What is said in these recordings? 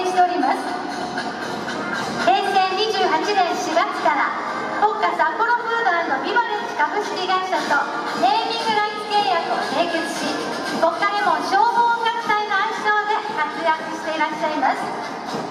成しております。平成28年4月から国家札幌フードビバレッジ株式会社とネーミングライツ契約を締結し国家レモン消防音楽隊の愛称で活躍していらっしゃいます。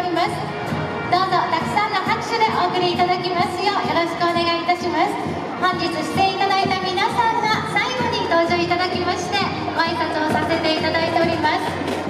おります。どうぞたくさんの拍手でお送りいただきますようよろしくお願いいたします。本日出演いただいた皆さんが最後に登場いただきましてご挨拶をさせていただいております。